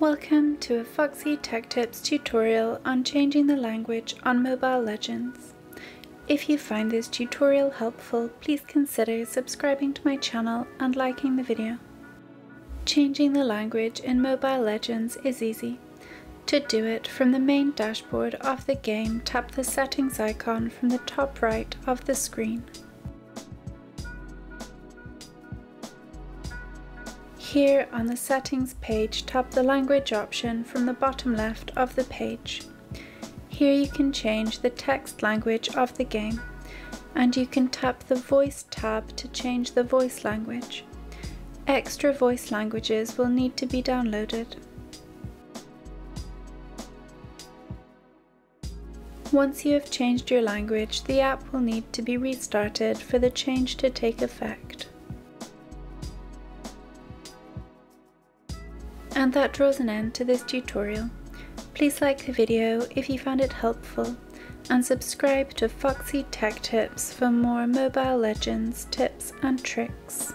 Welcome to a Foxy Tech Tips tutorial on changing the language on Mobile Legends. If you find this tutorial helpful, please consider subscribing to my channel and liking the video. Changing the language in Mobile Legends is easy. To do it, from the main dashboard of the game, tap the settings icon from the top right of the screen. Here on the settings page, tap the language option from the bottom left of the page. Here you can change the text language of the game, and you can tap the voice tab to change the voice language. Extra voice languages will need to be downloaded. Once you have changed your language, the app will need to be restarted for the change to take effect. And that draws an end to this tutorial. Please like the video if you found it helpful and subscribe to Foxy Tech Tips for more Mobile Legends tips and tricks.